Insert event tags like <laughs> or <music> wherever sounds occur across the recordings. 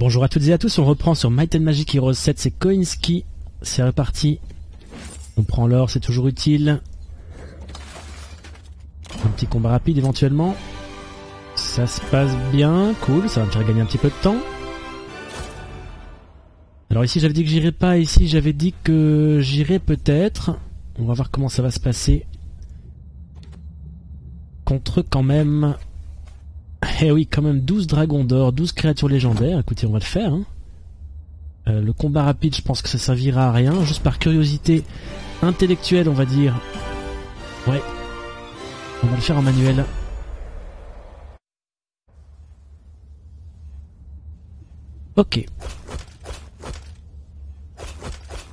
Bonjour à toutes et à tous, on reprend sur Might and Magic Heroes 7, c'est Koinski, c'est reparti. On prend l'or, c'est toujours utile. Un petit combat rapide éventuellement. Ça se passe bien, cool, ça va me faire gagner un petit peu de temps. Alors ici j'avais dit que j'irais pas, ici j'avais dit que j'irais peut-être. On va voir comment ça va se passer. Contre quand même... Eh oui, quand même 12 dragons d'or, 12 créatures légendaires. Écoutez, on va le faire. Hein. Euh, le combat rapide, je pense que ça servira à rien. Juste par curiosité intellectuelle, on va dire. Ouais. On va le faire en manuel. Ok.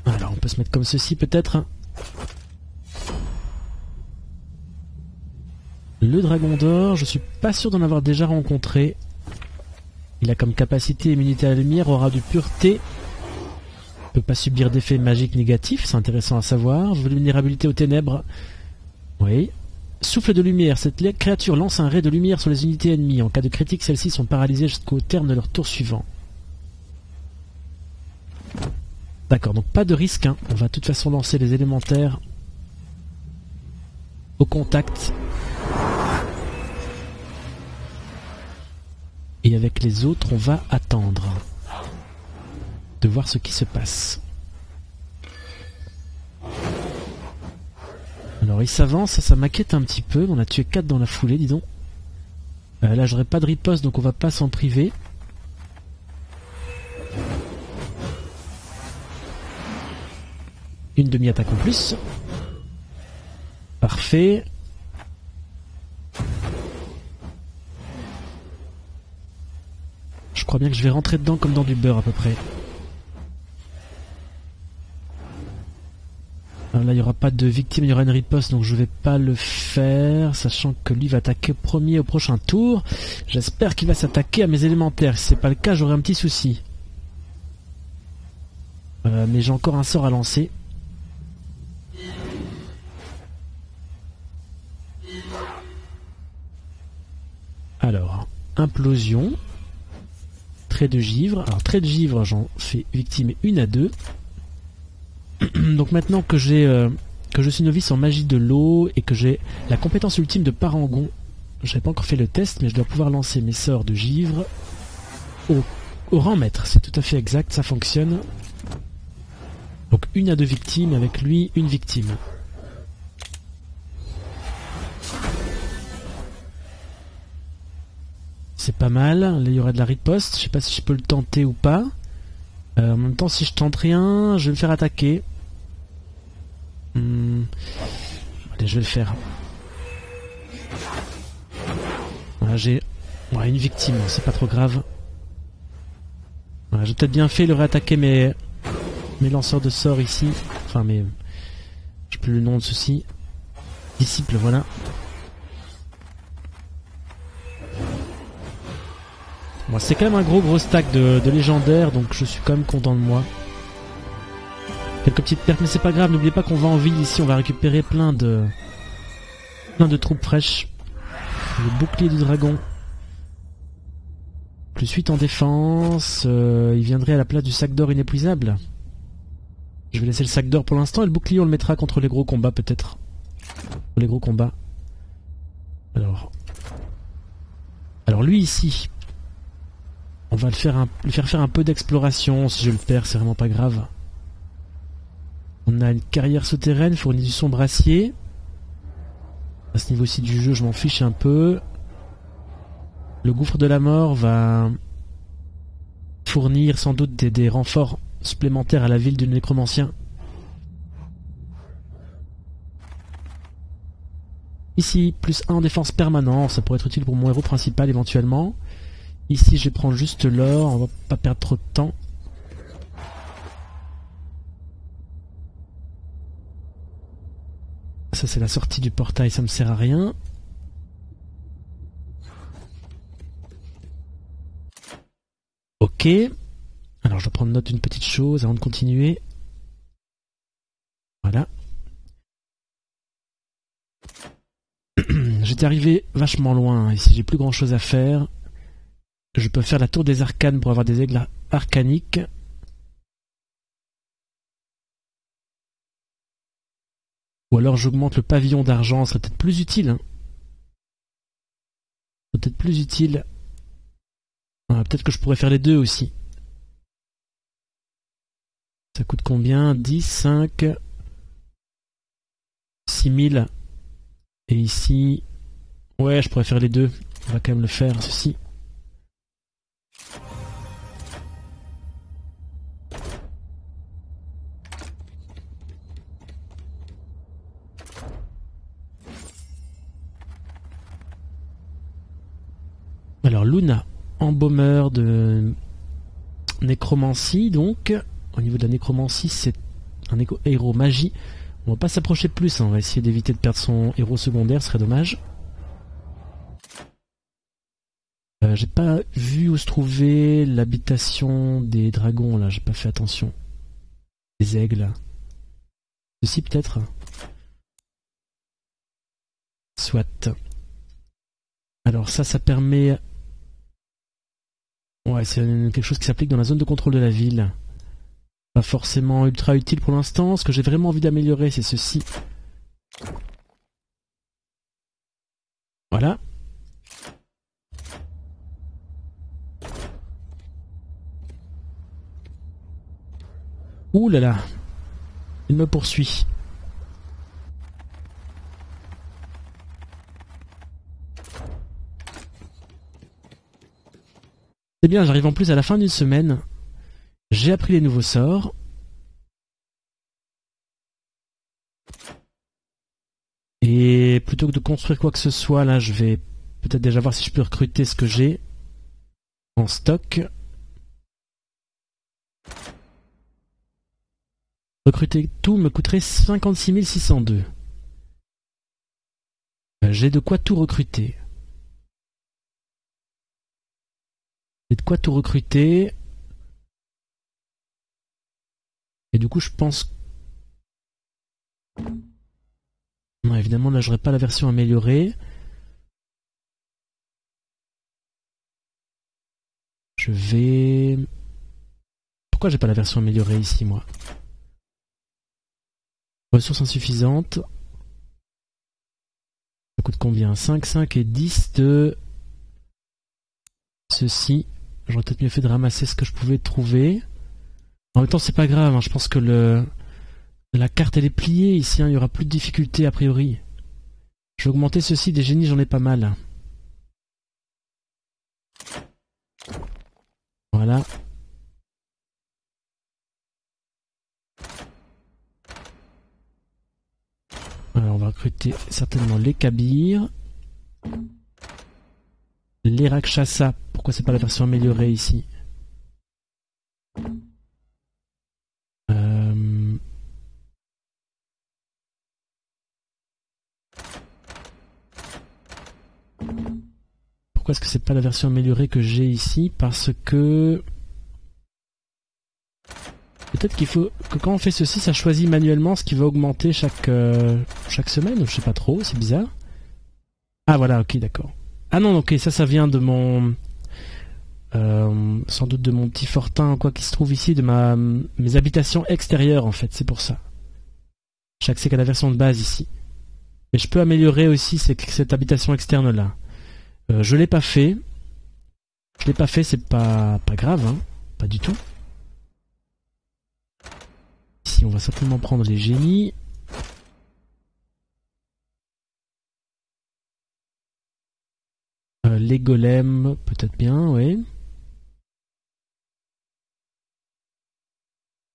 Alors, on peut se mettre comme ceci peut-être. Le dragon d'or, je suis pas sûr d'en avoir déjà rencontré. Il a comme capacité immunité à la lumière, aura de pureté. Peut pas subir d'effets magiques négatifs, c'est intéressant à savoir. Vulnérabilité aux ténèbres. Oui. Souffle de lumière, cette créature lance un ray de lumière sur les unités ennemies. En cas de critique, celles-ci sont paralysées jusqu'au terme de leur tour suivant. D'accord, donc pas de risque. Hein. On va de toute façon lancer les élémentaires au contact. Et avec les autres, on va attendre de voir ce qui se passe. Alors il s'avance, ça m'inquiète un petit peu. On a tué 4 dans la foulée, dis donc. Euh, là j'aurais pas de riposte donc on va pas s'en priver. Une demi-attaque en plus. Parfait. Je crois bien que je vais rentrer dedans comme dans du beurre à peu près. là, il n'y aura pas de victime, il y aura une riposte, donc je vais pas le faire, sachant que lui va attaquer premier au prochain tour. J'espère qu'il va s'attaquer à mes élémentaires. Si c'est pas le cas, j'aurai un petit souci. Euh, mais j'ai encore un sort à lancer. Alors, implosion. Trait de givre. Alors, trait de givre, j'en fais victime une à deux. <clears throat> Donc maintenant que j'ai euh, que je suis novice en magie de l'eau et que j'ai la compétence ultime de parangon, je n'ai pas encore fait le test, mais je dois pouvoir lancer mes sorts de givre au, au rang maître. C'est tout à fait exact, ça fonctionne. Donc une à deux victimes, avec lui, une victime. C'est pas mal. Là, il y aura de la riposte. Je sais pas si je peux le tenter ou pas. Euh, en même temps, si je tente rien, je vais me faire attaquer. Hmm. Allez, je vais le faire. Voilà, j'ai une victime, c'est pas trop grave. j'ai peut-être bien fait de réattaquer mes, mes lanceurs de sorts ici. Enfin, mes... Je sais plus le nom de ceci. Disciples, voilà. C'est quand même un gros gros stack de, légendaires, donc je suis quand même content de moi. Quelques petites pertes, mais c'est pas grave, n'oubliez pas qu'on va en ville ici, on va récupérer plein de... plein de troupes fraîches. Le bouclier du dragon. Plus 8 en défense, euh, il viendrait à la place du sac d'or inépuisable. Je vais laisser le sac d'or pour l'instant, et le bouclier on le mettra contre les gros combats peut-être. Les gros combats. Alors... Alors lui ici, on va le faire, faire un peu d'exploration. Si je le perds, c'est vraiment pas grave. On a une carrière souterraine fournie du sombre acier. À ce niveau-ci du jeu, je m'en fiche un peu. Le gouffre de la mort va fournir sans doute des, renforts supplémentaires à la ville du nécromancien. Ici, plus 1 en défense permanent, ça pourrait être utile pour mon héros principal éventuellement. Ici, je prendre juste l'or, on va pas perdre trop de temps. Ça, c'est la sortie du portail, ça me sert à rien. Ok. Alors, je dois prendre note d'une petite chose avant de continuer. Voilà. <clears throat> J'étais arrivé vachement loin. Ici, j'ai plus grand chose à faire. Je peux faire la tour des arcanes pour avoir des aigles arcaniques. Ou alors j'augmente le pavillon d'argent, ce serait peut-être plus utile. Hein. Peut-être plus utile. Peut-être que je pourrais faire les deux aussi. Ça coûte combien? 10, 5, 6000. Et ici... Ouais, je pourrais faire les deux. On va quand même le faire, ceci. Luna, embaumeur de nécromancie donc. Au niveau de la nécromancie, c'est un héros magie. On va pas s'approcher plus, hein. on va essayer d'éviter de perdre son héros secondaire, ce serait dommage. Euh, j'ai pas vu où se trouvait l'habitation des dragons là, j'ai pas fait attention. Des aigles. Ceci peut-être Soit. Alors ça, ça permet Ouais, c'est quelque chose qui s'applique dans la zone de contrôle de la ville. Pas forcément ultra utile pour l'instant. Ce que j'ai vraiment envie d'améliorer, c'est ceci. Voilà. Ouh là là. Il me poursuit. C'est bien, j'arrive en plus à la fin d'une semaine. J'ai appris les nouveaux sorts. Et plutôt que de construire quoi que ce soit, là je vais peut-être déjà voir si je peux recruter ce que j'ai en stock. Recruter tout me coûterait 56 602. J'ai de quoi tout recruter. De quoi tout recruter? Et du coup, je pense... Non, évidemment, là, j'aurais pas la version améliorée. Je vais... Pourquoi j'ai pas la version améliorée ici, moi? Ressources insuffisantes. Ça coûte combien? 5, 5 et 10 de... Ceci. J'aurais peut-être mieux fait de ramasser ce que je pouvais trouver. En même temps, c'est pas grave. Hein. Je pense que le la carte elle est pliée ici. Hein. Il y aura plus de difficultés a priori. Je vais augmenter ceci. Des génies, j'en ai pas mal. Voilà. Alors on va recruter certainement les Kabyres. Les Rakshasa pourquoi c'est pas la version améliorée ici euh, Pourquoi est-ce que c'est pas la version améliorée que j'ai ici Parce que... Peut-être qu'il faut que quand on fait ceci, ça choisit manuellement ce qui va augmenter chaque, euh, chaque semaine, je sais pas trop, c'est bizarre. Ah voilà, ok, d'accord. Ah non, ok, ça, ça vient de mon... Euh, sans doute de mon petit fortin, quoi qu'il se trouve ici, de ma, mes habitations extérieures en fait, c'est pour ça. J'ai accès qu'à la version de base ici. Mais je peux améliorer aussi cette habitation externe là. Euh, je l'ai pas fait. Je l'ai pas fait, c'est pas, pas grave, hein. pas du tout. Ici on va certainement prendre les génies. Euh, les golems, peut-être bien, oui.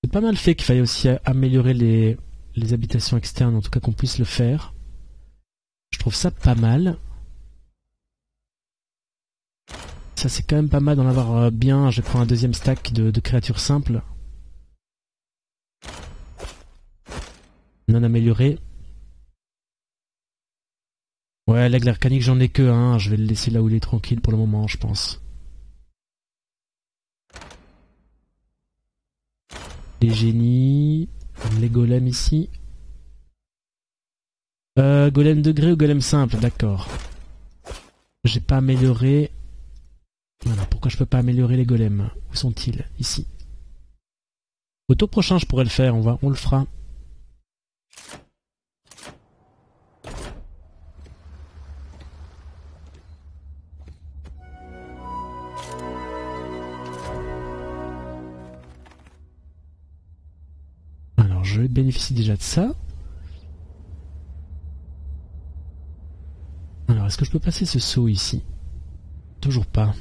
C'est pas mal fait qu'il faille aussi améliorer les, les habitations externes, en tout cas qu'on puisse le faire. Je trouve ça pas mal. Ça c'est quand même pas mal d'en avoir euh, bien. Je prends un deuxième stack de, créatures simples. Non amélioré. Ouais, l'aigle arcanique j'en ai que un. Je vais le laisser là où il est tranquille pour le moment, je pense. Les génies. Les golems ici. Euh, golem degré ou golem simple, d'accord. J'ai pas amélioré. Voilà, pourquoi je peux pas améliorer les golems? Où sont-ils? Ici. Au tour prochain, je pourrais le faire, on, va, on le fera. Je bénéficie déjà de ça. Alors, est-ce que je peux passer ce saut ici? Toujours pas.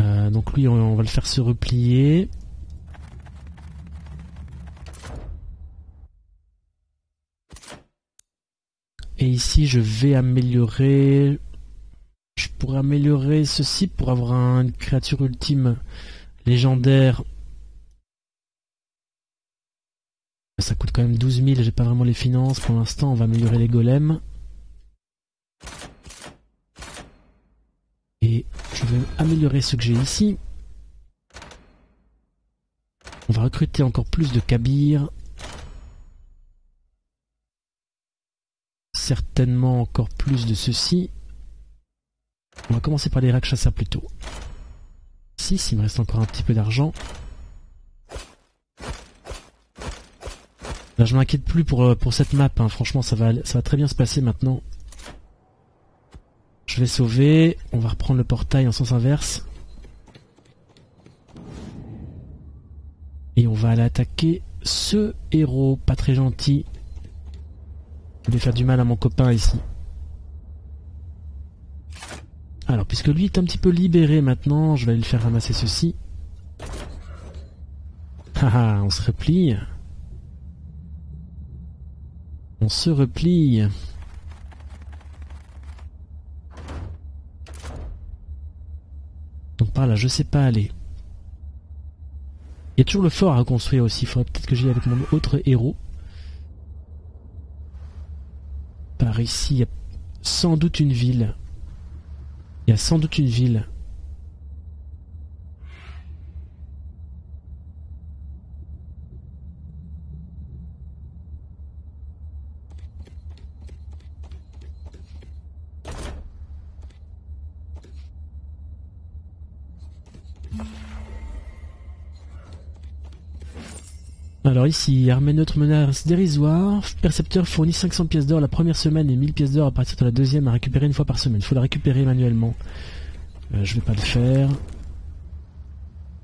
Euh, donc lui, on, va le faire se replier. Et ici, je vais améliorer... Je pourrais améliorer ceci pour avoir une créature ultime légendaire. Ça coûte quand même 12 000, j'ai pas vraiment les finances pour l'instant. On va améliorer les golems. Et je vais améliorer ce que j'ai ici. On va recruter encore plus de Kabir. Certainement encore plus de ceci. On va commencer par les Rakshasa plutôt. 6, il me reste encore un petit peu d'argent. Là, je m'inquiète plus pour, euh, cette map. Hein. Franchement, ça va, ça va très bien se passer maintenant. Je vais sauver. On va reprendre le portail en sens inverse. Et on va aller attaquer ce héros pas très gentil. Je vais faire du mal à mon copain ici. Alors, puisque lui est un petit peu libéré maintenant, je vais aller le faire ramasser ceci. Haha, on se replie. On se replie. Donc par là, je sais pas aller. Il y a toujours le fort à reconstruire aussi. Il faudrait peut-être que j'y avec mon autre héros. Par ici, il y a sans doute une ville. Il y a sans doute une ville. Alors ici, armée neutre menace dérisoire. Percepteur fournit 500 pièces d'or la première semaine et 1000 pièces d'or à partir de la deuxième à récupérer une fois par semaine. Il faut la récupérer manuellement. Euh, je vais pas le faire.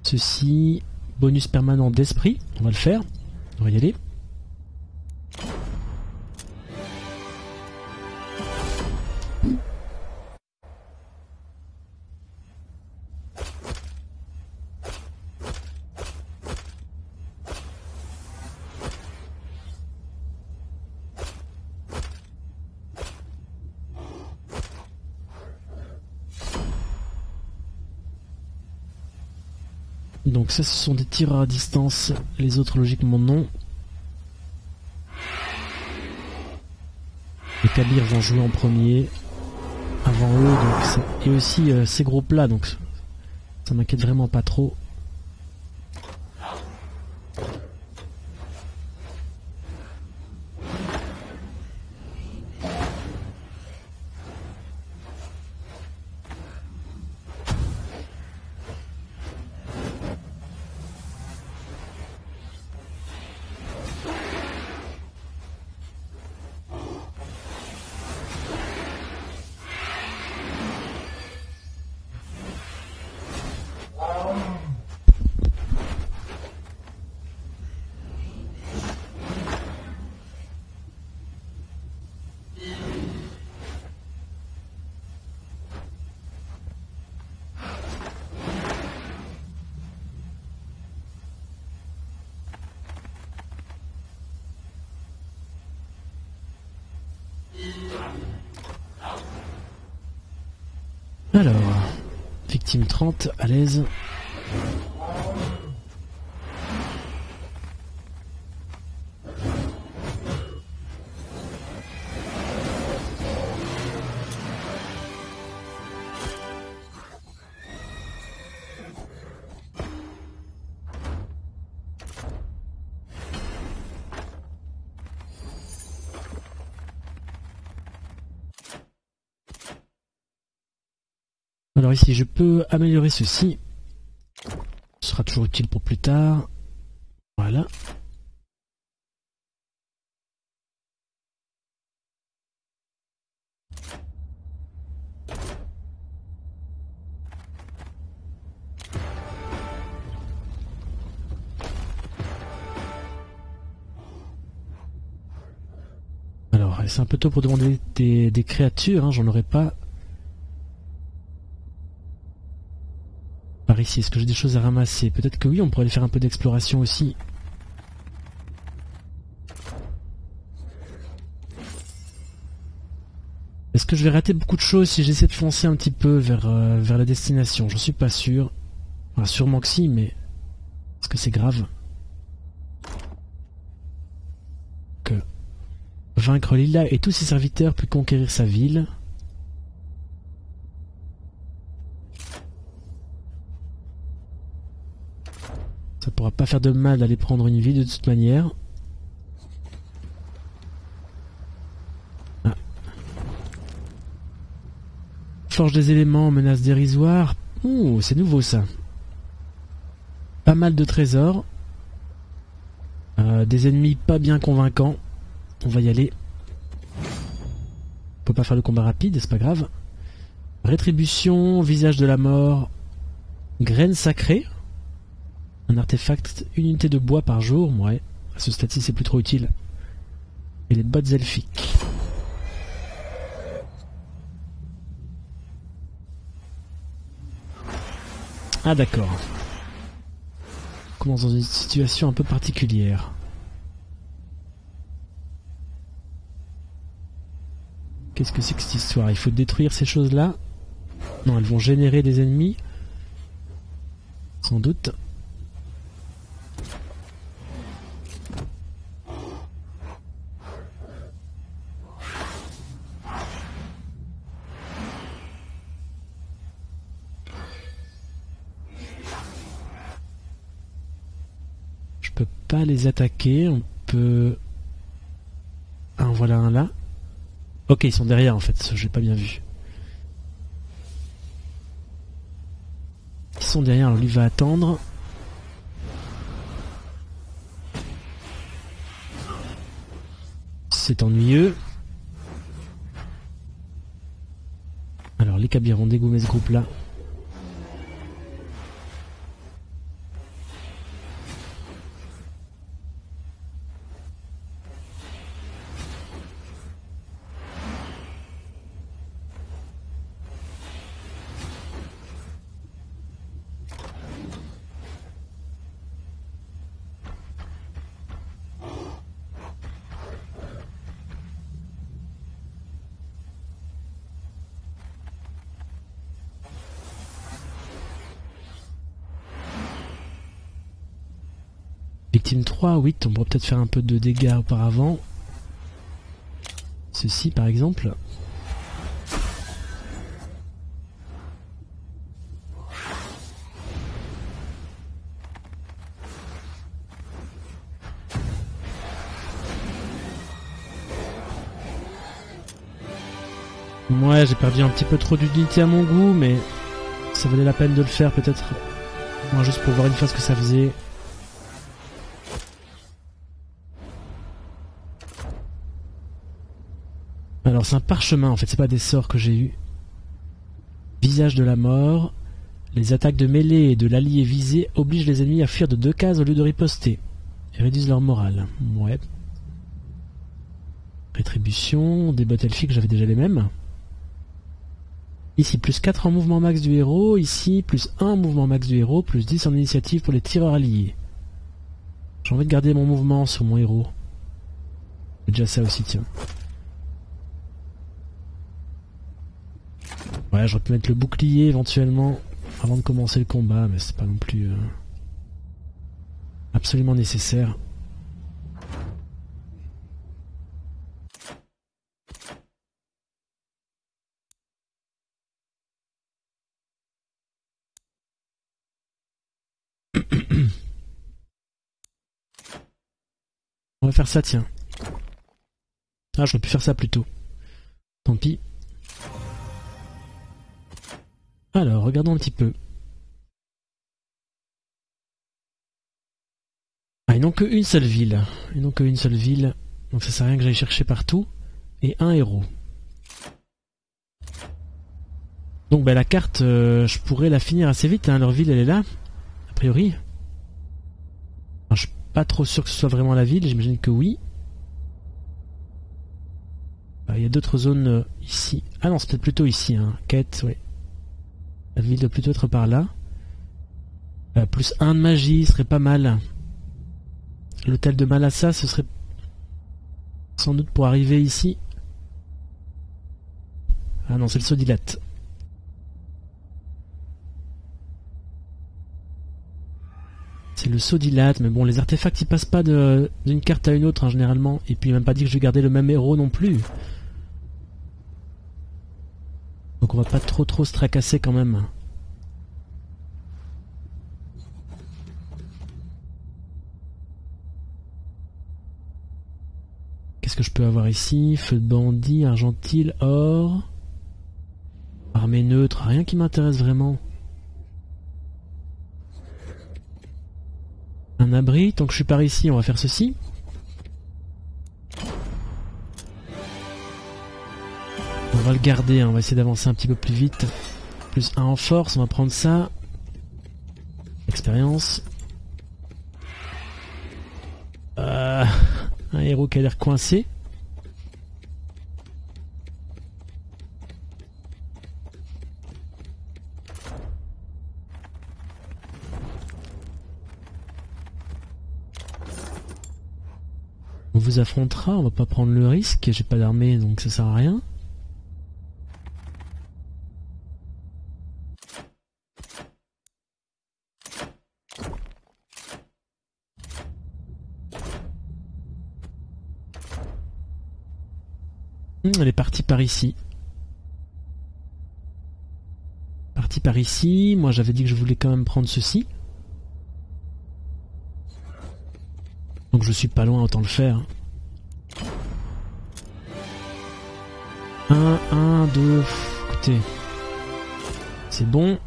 Ceci, bonus permanent d'esprit. On va le faire. On va y aller. Ça ce sont des tireurs à distance, les autres logiquement non. Les Kabir vont jouer en premier avant eux, et aussi euh, ces groupes là, donc ça m'inquiète vraiment pas trop. Alors, victime 30, à l'aise. Ici, je peux améliorer ceci. Ce sera toujours utile pour plus tard. Voilà. Alors, c'est un peu tôt pour demander des, créatures, hein, j'en aurais pas. Est-ce que j'ai des choses à ramasser? Peut-être que oui, on pourrait aller faire un peu d'exploration aussi. Est-ce que je vais rater beaucoup de choses si j'essaie de foncer un petit peu vers, euh, la destination? J'en suis pas sûr. Enfin, sûrement que si, mais... Est-ce que c'est grave? Vaincre Lila et tous ses serviteurs puis conquérir sa ville? Ça pourra pas faire de mal d'aller prendre une ville de toute manière. Ah. Forge des éléments, menace dérisoire. Ouh, c'est nouveau ça. Pas mal de trésors. Euh, des ennemis pas bien convaincants. On va y aller. On peut pas faire le combat rapide, c'est pas grave. Rétribution, visage de la mort, graine sacrée. Un artefact, une unité de bois par jour, ouais. À ce stade-ci, c'est plus trop utile. Et les bottes elfiques. Ah d'accord. Commence dans une situation un peu particulière. Qu'est-ce que c'est que cette histoire? Il faut détruire ces choses-là? Non, elles vont générer des ennemis? Sans doute. Les attaquer. On peut... Ah, voilà un là. Ok, ils sont derrière en fait, j'ai pas bien vu. Ils sont derrière, alors lui va attendre. C'est ennuyeux. Alors les cabires ont ce groupe là. 3, oui, on pourrait peut-être faire un peu de dégâts auparavant. Ceci par exemple. Ouais, j'ai perdu un petit peu trop d'unité à mon goût, mais ça valait la peine de le faire peut-être. Moi, juste pour voir une fois ce que ça faisait. C'est un parchemin en fait, c'est pas des sorts que j'ai eu. Visage de la mort. Les attaques de mêlée et de l'allié visé obligent les ennemis à fuir de deux cases au lieu de riposter. Et réduisent leur morale. Ouais. Rétribution, des bottes elfiques, j'avais déjà les mêmes. Ici, plus 4 en mouvement max du héros. Ici, plus 1 en mouvement max du héros. Plus 10 en initiative pour les tireurs alliés. J'ai envie de garder mon mouvement sur mon héros. déjà ça aussi, tiens. Ouais, j'aurais pu mettre le bouclier éventuellement avant de commencer le combat, mais c'est pas non plus euh, absolument nécessaire. On va faire ça, tiens. Ah, j'aurais pu faire ça plus tôt. Tant pis. Alors, regardons un petit peu. Ah, ils n'ont qu'une seule ville. Ils n'ont qu'une seule ville. Donc ça sert à rien que j'aille chercher partout. Et un héros. Donc bah, la carte, euh, je pourrais la finir assez vite. Hein. Leur ville, elle est là. A priori. je suis pas trop sûr que ce soit vraiment la ville. J'imagine que oui. Ah, il y a d'autres zones euh, ici. Ah non, c'est peut-être plutôt ici. Hein. Quête, oui. La ville doit plutôt être par là. Euh, plus un de magie serait pas mal. L'hôtel de Malassa, ce serait sans doute pour arriver ici. Ah non, c'est le Sodilate. C'est le Sodilate, mais bon, les artefacts ils passent pas d'une carte à une autre hein, généralement. Et puis il même pas dit que je garder le même héros non plus. Donc on va pas trop trop se tracasser quand même. Qu'est-ce que je peux avoir ici? Feu de bandit, argentile, or. Armée neutre, rien qui m'intéresse vraiment. Un abri, tant que je suis par ici, on va faire ceci. On va le garder, hein. on va essayer d'avancer un petit peu plus vite. Plus un en force, on va prendre ça. Expérience. Euh, un héros qui a l'air coincé. On vous affrontera, on va pas prendre le risque, j'ai pas d'armée donc ça sert à rien. elle est partie par ici. Partie par ici. Moi j'avais dit que je voulais quand même prendre ceci. Donc je suis pas loin, autant le faire. 1, 1, 2... Écoutez. C'est bon.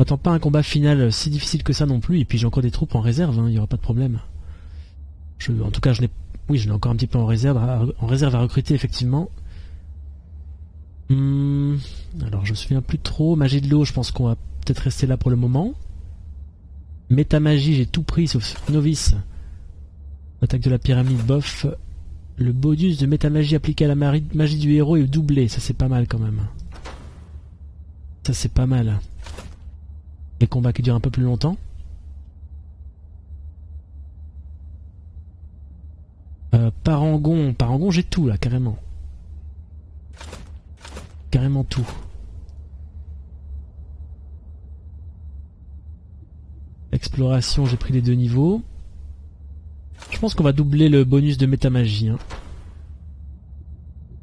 J'attends pas un combat final si difficile que ça non plus. Et puis j'ai encore des troupes en réserve, hein, il n'y aura pas de problème. Je, en tout cas, je n'ai oui, je l'ai encore un petit peu en réserve, en réserve à recruter, effectivement. Hmm, alors, je me souviens plus trop. Magie de l'eau, je pense qu'on va peut-être rester là pour le moment. Métamagie, j'ai tout pris, sauf novice. Attaque de la pyramide, bof. Le bonus de métamagie appliqué à la magie du héros est doublé. Ça, c'est pas mal, quand même. Ça, c'est pas mal. Les combats qui durent un peu plus longtemps. Euh, parangon, Parangon j'ai tout là, carrément. Carrément tout. Exploration, j'ai pris les deux niveaux. Je pense qu'on va doubler le bonus de métamagie. Hein.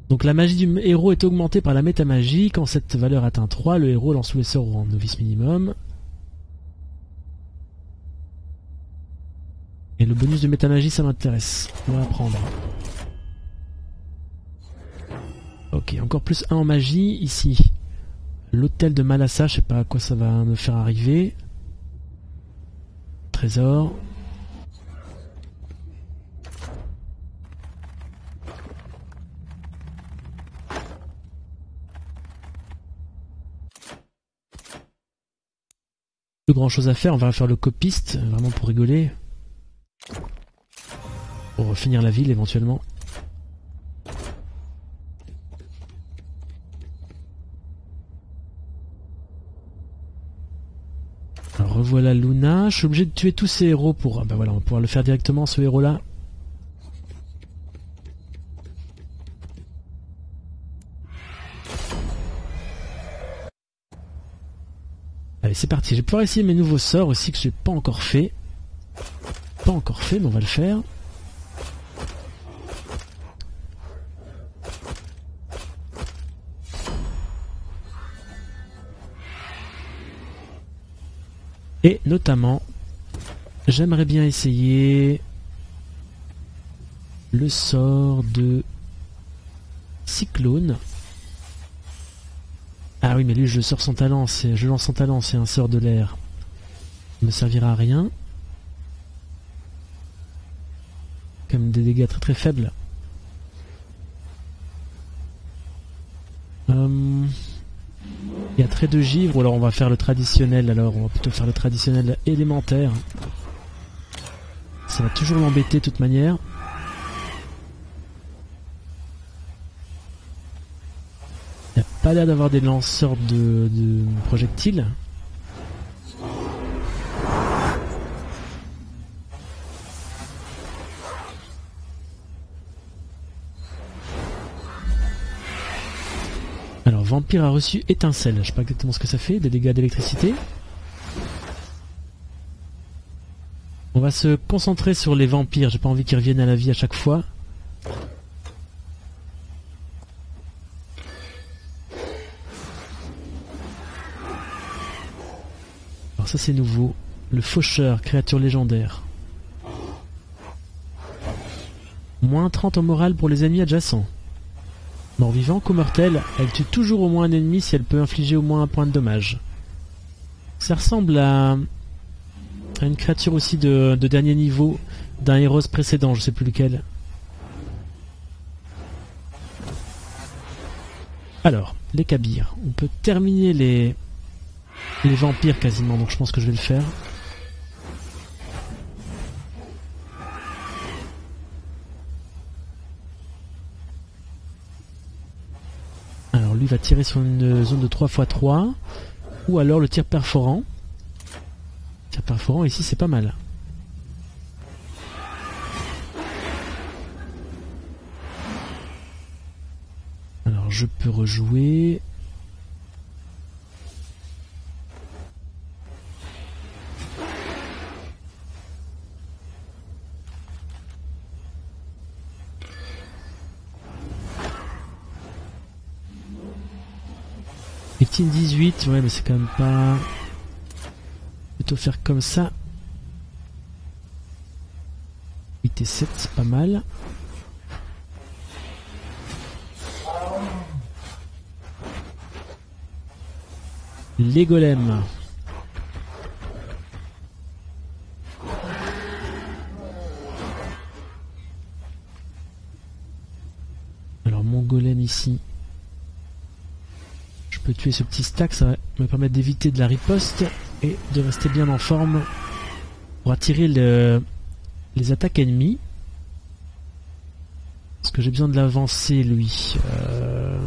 Donc la magie du héros est augmentée par la métamagie. Quand cette valeur atteint 3, le héros lance le sort en novice minimum. Et le bonus de métamagie, ça m'intéresse. On va prendre. Ok, encore plus 1 en magie, ici. L'hôtel de Malassa, je sais pas à quoi ça va me faire arriver. Trésor. Plus grand chose à faire, on va faire le copiste, vraiment pour rigoler. Pour finir la ville éventuellement. Revoilà Luna. Je suis obligé de tuer tous ces héros pour... Ah bah voilà, on va pouvoir le faire directement ce héros là. Allez c'est parti, je vais pouvoir essayer mes nouveaux sorts aussi que je n'ai pas encore fait. Pas encore fait mais on va le faire. Notamment, j'aimerais bien essayer le sort de Cyclone. Ah oui, mais lui, je sors son talent, je lance son talent, c'est un sort de l'air. Il me servira à rien. Comme des dégâts très très faibles. Euh, très de givre, alors on va faire le traditionnel, alors on va plutôt faire le traditionnel élémentaire. Ça va toujours l'embêter de toute manière. Il n'y a pas l'air d'avoir des lanceurs de projectiles. Alors, Vampire a reçu étincelle. Je sais pas exactement ce que ça fait, des dégâts d'électricité. On va se concentrer sur les vampires. J'ai pas envie qu'ils reviennent à la vie à chaque fois. Alors ça c'est nouveau. Le faucheur, créature légendaire. Moins 30 au moral pour les ennemis adjacents. Mort vivant qu'au mortel, elle tue toujours au moins un ennemi si elle peut infliger au moins un point de dommage. Ça ressemble à, une créature aussi de, de dernier niveau d'un héros précédent, je sais plus lequel. Alors, les Kabyres. On peut terminer les vampires quasiment, donc je pense que je vais le faire. Lui va tirer sur une zone de 3 x 3 ou alors le tir perforant. Tir perforant ici c'est pas mal. Alors je peux rejouer. Victime 18, ouais mais c'est quand même pas... Plutôt faire comme ça. 8 et 7, c'est pas mal. Les golems. Alors mon golem ici. Tuer ce petit stack, ça va me permettre d'éviter de la riposte et de rester bien en forme pour attirer le- les attaques ennemies. Parce que j'ai besoin de l'avancer lui. Euh,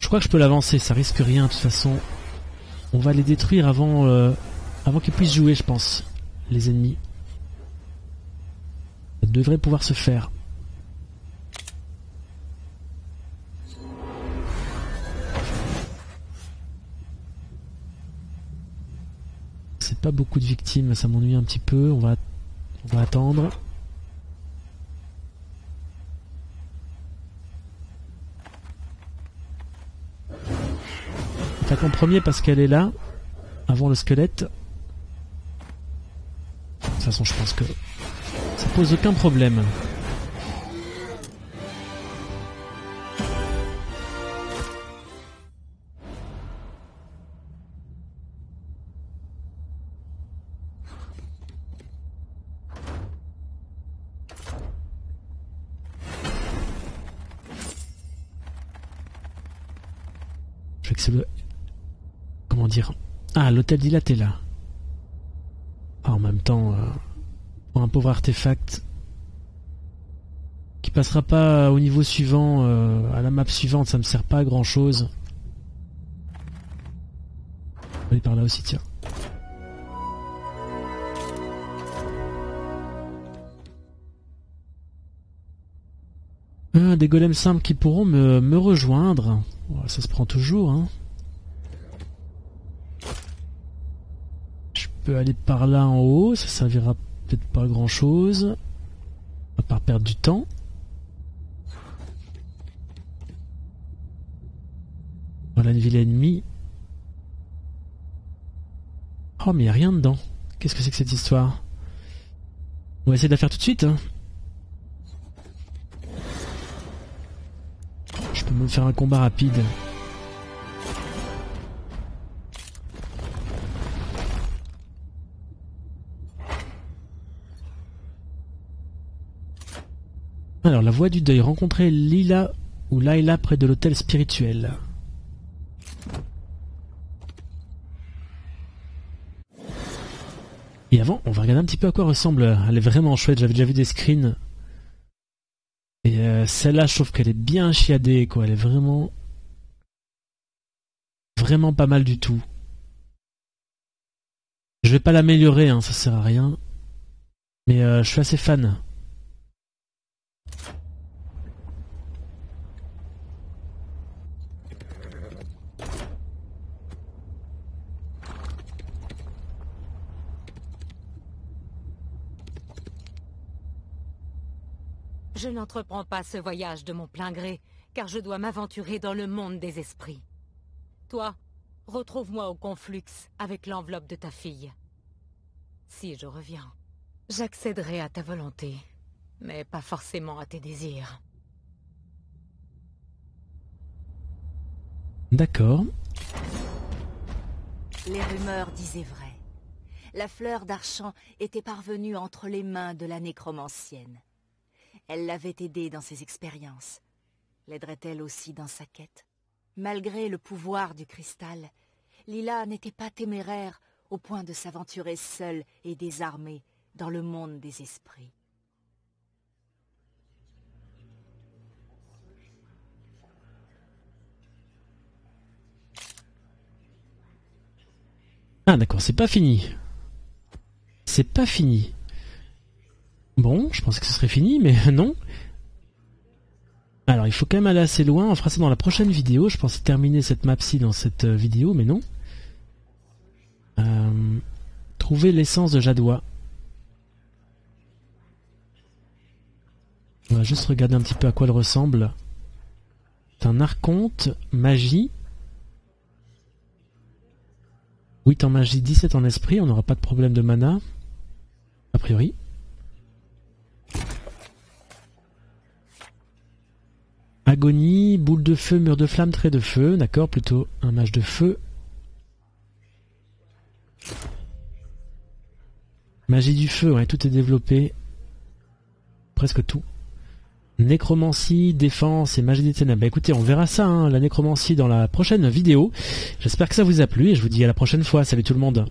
Je crois que je peux l'avancer, ça risque rien de toute façon. On va les détruire avant, euh, avant qu'ils puissent jouer, je pense, les ennemis. Ça devrait pouvoir se faire. Pas beaucoup de victimes, ça m'ennuie un petit peu. On va, on va attendre. Attaque en premier parce qu'elle est là, avant le squelette. De toute façon, je pense que ça pose aucun problème. Comment dire Ah, l'hôtel dilaté là. Ah, en même temps, euh, pour un pauvre artefact qui passera pas au niveau suivant, euh, à la map suivante, ça me sert pas à grand chose. Aller par là aussi, tiens. Des golems simples qui pourront me rejoindre. Ça se prend toujours, hein. Je peux aller par là en haut, ça servira peut-être pas à grand chose. À part perdre du temps. Voilà une ville ennemie. Oh mais y a rien dedans. Qu'est-ce que c'est que cette histoire? On va essayer de la faire tout de suite. hein. faire un combat rapide. Alors, la voie du deuil. Rencontrer Lila ou Laila près de l'hôtel spirituel. Et avant, on va regarder un petit peu à quoi ressemble. Elle est vraiment chouette. J'avais déjà vu des screens euh, celle-là, je trouve qu'elle est bien chiadée, quoi. Elle est vraiment... Vraiment pas mal du tout. Je vais pas l'améliorer, hein, ça sert à rien. Mais euh, je suis assez fan. Je n'entreprends pas ce voyage de mon plein gré, car je dois m'aventurer dans le monde des esprits. Toi, retrouve-moi au Conflux avec l'enveloppe de ta fille. Si je reviens, j'accéderai à ta volonté, mais pas forcément à tes désirs. D'accord. Les rumeurs disaient vrai. La fleur d'Archant était parvenue entre les mains de la nécromancienne. Elle l'avait aidé dans ses expériences. L'aiderait-elle aussi dans sa quête? Malgré le pouvoir du cristal, Lila n'était pas téméraire au point de s'aventurer seule et désarmée dans le monde des esprits. Ah d'accord, c'est pas fini. C'est pas fini. Bon, je pensais que ce serait fini, mais <laughs> non. Alors, il faut quand même aller assez loin. On fera ça dans la prochaine vidéo. Je pensais terminer cette map-ci dans cette euh, vidéo, mais non. Euh, trouver l'essence de Jadois. On va juste regarder un petit peu à quoi elle ressemble. C'est un archonte, magie. 8 en magie, 17 en esprit. On n'aura pas de problème de mana. A priori. Agonie, boule de feu, mur de flamme, trait de feu. D'accord, plutôt un mage de feu. Magie du feu, ouais, tout est développé. Presque tout. Nécromancie, défense et magie des ténèbres. Bah écoutez, on verra ça, hein, la nécromancie, dans la prochaine vidéo. J'espère que ça vous a plu et je vous dis à la prochaine fois. Salut tout le monde